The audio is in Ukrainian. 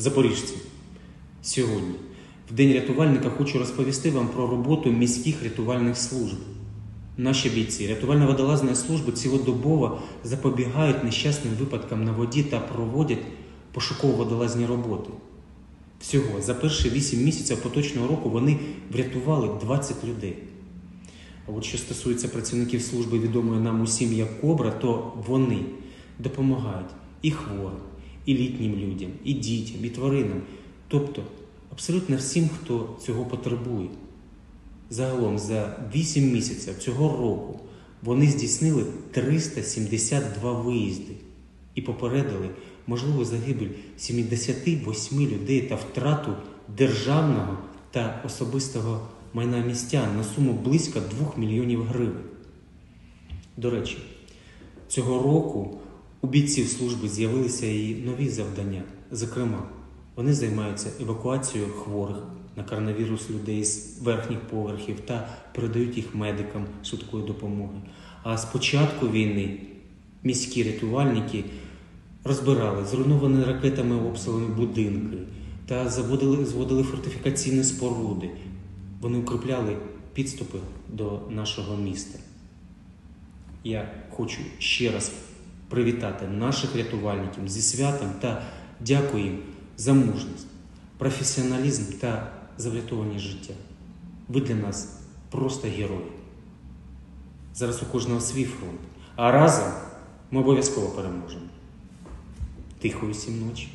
запоріжці. Сьогодні, в День рятувальника, хочу розповісти вам про роботу міських рятувальних служб. Наші бійці рятувально-водолазної служби цілодобово запобігають нещасним випадкам на воді та проводять пошуково-водолазні роботи. Всього за перші 8 місяців поточного року вони врятували 20 людей. А от що стосується працівників служби відомої нам усім як Кобра, то вони допомагають і хворим, і літнім людям, і дітям, і тваринам, тобто абсолютно всім, хто цього потребує. Загалом за 8 місяців цього року вони здійснили 372 виїзди і попередили можливу загибель 78 людей та втрату державного та особистого майна містян на суму близько 2 мільйонів гривень. До речі, цього року у бійців служби з'явилися і нові завдання. Зокрема, вони займаються евакуацією хворих на коронавірус людей з верхніх поверхів та передають їх медикам швидкої допомоги. А з початку війни міські рятувальники розбирали зруйновані ракетами обстрілами будинки та заводили, зводили фортифікаційні споруди. Вони укріпляли підступи до нашого міста. Я хочу ще раз привітати наших рятувальників зі святом та дякую їм за мужність, професіоналізм та заврятування життя. Ви для нас просто герої. Зараз у кожного свій фронт. А разом ми обов'язково переможемо. Тихої всім ночі.